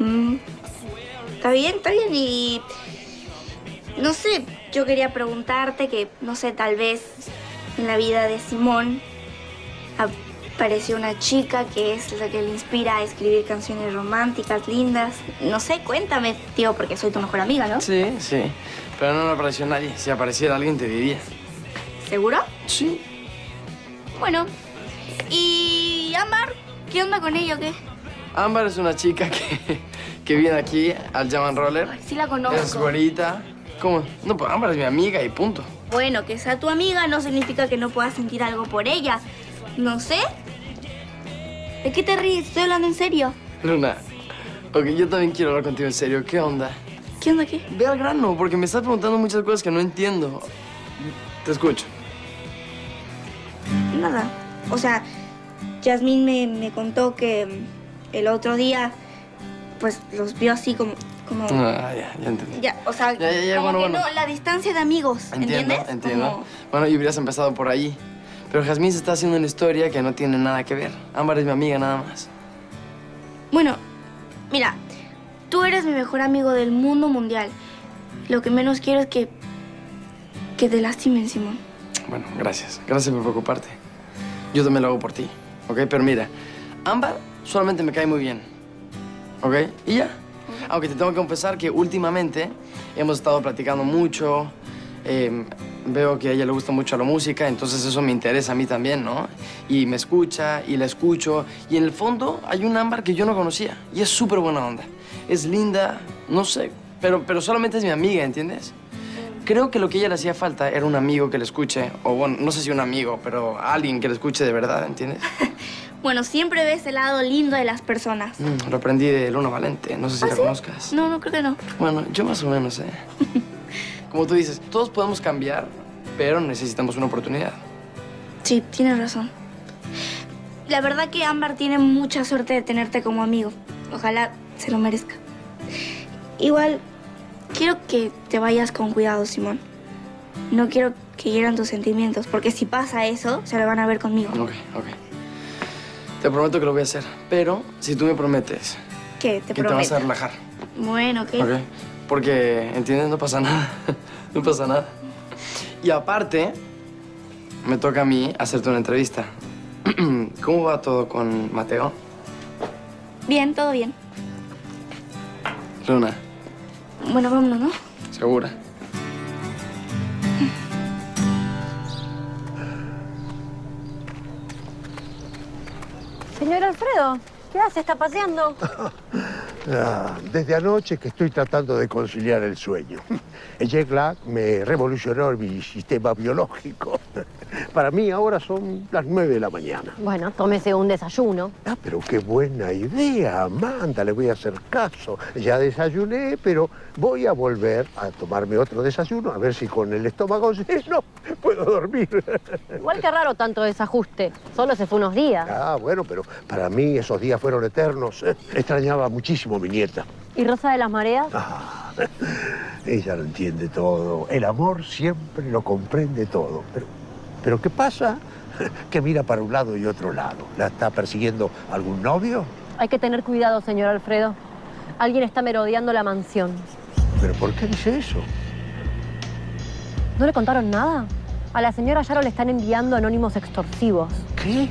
Mm. Está bien, está bien. Y no sé, yo quería preguntarte que, no sé, tal vez en la vida de Simón apareció una chica que es la que le inspira a escribir canciones románticas, lindas. No sé, cuéntame, tío, porque soy tu mejor amiga, ¿no? Sí, sí. Pero no me apareció nadie. Si apareciera alguien, te diría. ¿Seguro? Sí. Bueno. ¿Y Ámbar? ¿Qué onda con ella o qué? Ámbar es una chica que, que viene aquí al Jam and Roller. Ay, sí la conozco. Es güerita. ¿Cómo? No, pues Ámbar es mi amiga y punto. Bueno, que sea tu amiga no significa que no puedas sentir algo por ella. No sé. ¿De qué te ríes? Estoy hablando en serio. Luna, ok, yo también quiero hablar contigo en serio. ¿Qué onda? ¿Qué onda qué? Ve al grano, porque me estás preguntando muchas cosas que no entiendo. Te escucho. Nada. O sea, Yasmín me, me contó que el otro día, pues los vio así como. como Ah, ya, ya entendí. ya, o sea, Ya, ya, ya, como bueno, que bueno. no, la distancia de amigos, Entiendo, ¿entiendes? entiendo. Como- Bueno, y hubieras empezado por ahí. Pero Jazmín se está haciendo una historia que no tiene nada que ver. Ámbar es mi amiga nada más. Bueno, mira, tú eres mi mejor amigo del mundo mundial. Lo que menos quiero es que. que te lastimen, Simón. Bueno, gracias. Gracias por preocuparte. Yo también lo hago por ti, ¿ok? Pero mira, Ámbar solamente me cae muy bien, ¿ok? Y ya. Aunque te tengo que confesar que últimamente hemos estado platicando mucho. eh, veo que a ella le gusta mucho la música, entonces eso me interesa a mí también, ¿no? Y me escucha y la escucho. Y en el fondo hay un Ámbar que yo no conocía y es súper buena onda. Es linda, no sé, pero, pero solamente es mi amiga, ¿entiendes? Creo que lo que a ella le hacía falta era un amigo que le escuche, o bueno, no sé si un amigo, pero alguien que le escuche de verdad, ¿entiendes? Bueno, siempre ves el lado lindo de las personas. Mm, lo aprendí de Luna Valente, no sé si ¿Ah, la sí? conozcas. No, no creo que no. Bueno, yo más o menos, ¿eh? Como tú dices, todos podemos cambiar, pero necesitamos una oportunidad. Sí, tienes razón. La verdad que Ámbar tiene mucha suerte de tenerte como amigo. Ojalá se lo merezca. Igual, quiero que te vayas con cuidado, Simón. No quiero que hieran tus sentimientos, porque si pasa eso, se lo van a ver conmigo. Ok, ok. Te prometo que lo voy a hacer, pero si tú me prometes ¿Qué? Te que te vas a relajar, Bueno, ¿qué? ¿ok? Porque, ¿entiendes? No pasa nada. no pasa nada. Y aparte, me toca a mí hacerte una entrevista. ¿Cómo va todo con Mateo? Bien, todo bien. Luna, Bueno, vámonos, ¿no? ¿segura? Señor Alfredo, ¿qué hace? ¿Está paseando? Ah, desde anoche que estoy tratando de conciliar el sueño. El jet lag me revolucionó mi sistema biológico. Para mí ahora son las nueve de la mañana. Bueno, tómese un desayuno. Ah, pero qué buena idea, Amanda, le voy a hacer caso. Ya desayuné, pero voy a volver a tomarme otro desayuno, a ver si con el estómago lleno puedo dormir. Igual que raro tanto desajuste. Solo se fue unos días. Ah, bueno, pero para mí esos días fueron eternos. Extrañaba muchísimo a mi nieta. ¿Y Rosa de las Mareas? Ah, ella lo entiende todo. El amor siempre lo comprende todo. Pero, pero ¿qué pasa? Que mira para un lado y otro lado. ¿La está persiguiendo algún novio? Hay que tener cuidado, señor Alfredo. Alguien está merodeando la mansión. ¿Pero por qué dice eso? ¿No le contaron nada? A la señora Yaro le están enviando anónimos extorsivos. ¿Qué?